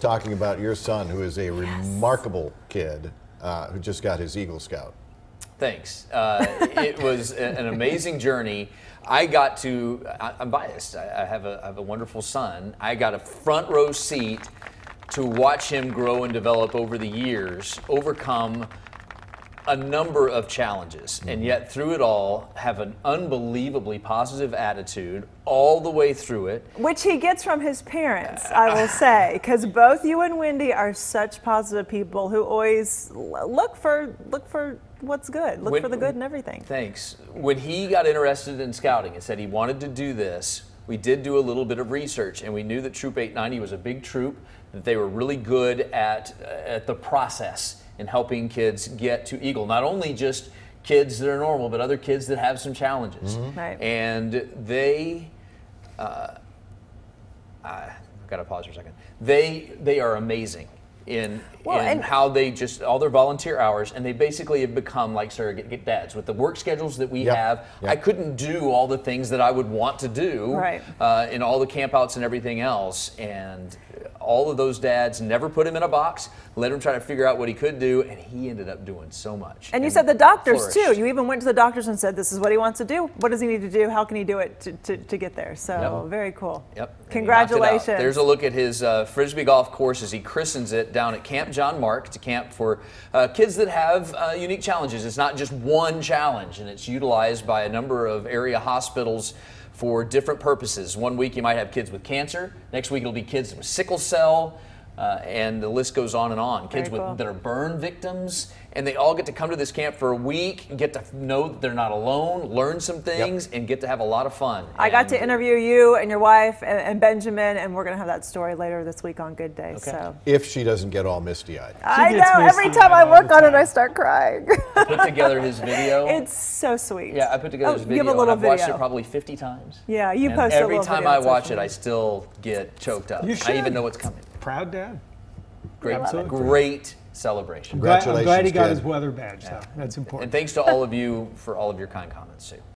Talking about your son, who is a remarkable kid uh, who just got his Eagle Scout. Thanks. Uh, it was an amazing journey. I got to, I, I'm biased. I, I, have a, I have a wonderful son. I got a front row seat to watch him grow and develop over the years, overcome a number of challenges, and mm-hmm. yet through it all, have an unbelievably positive attitude all the way through it. Which he gets from his parents, I will say, because both you and Wendy are such positive people who always look for look for what's good, look When- for the good in everything. Thanks. When he got interested in scouting and said he wanted to do this, we did do a little bit of research and we knew that Troop 890 was a big troop, that they were really good at, uh, at the process in helping kids get to Eagle. Not only just kids that are normal, but other kids that have some challenges. Right. And they, uh, I gotta pause for a second. They, they are amazing in, Well, in and- how they just all their volunteer hours and they basically have become like surrogate dads with the work schedules that we Yep, have yep. i couldn't do all the things that i would want to do Right. uh, in all the campouts and everything else and all of those dads never put him in a box let him try to figure out what he could do and he ended up doing so much And you said the doctors too. You even went to the doctors and said, "This is what he wants to do. What does he need to do? How can he do it to, to, to get there?" So Yep. very cool. Yep. and he knocked it out. Congratulations. There's a look at his uh, frisbee golf course as he christens it down at Camp John Marc. It's a camp for uh, kids that have uh, unique challenges. It's not just one challenge, and it's utilized by a number of area hospitals for different purposes. One week you might have kids with cancer. Next week it'll be kids with sickle cell. Uh, and the list goes on and on. Kids Very with, cool. that are burn victims, and they all get to come to this camp for a week, get to know that they're not alone, learn some things, and get to have a lot of fun. I got to interview you and your wife and, and Benjamin, and we're going to have that story later this week on Good Day. So If she doesn't get all misty eyed. I know every time I eyed work on it. I start crying. put together his video. it's so sweet. Yeah, I put together Oh, this video. Give a little and I've watched it probably 50 times. Yeah, you and posted a every little time video I watch it, I still get choked up. You should. I even know what's coming. Proud dad. Great, Absolutely. great celebration. Glad- I'm glad he got kid. his weather badge, though. That's important. And thanks to all of you for all of your kind comments too.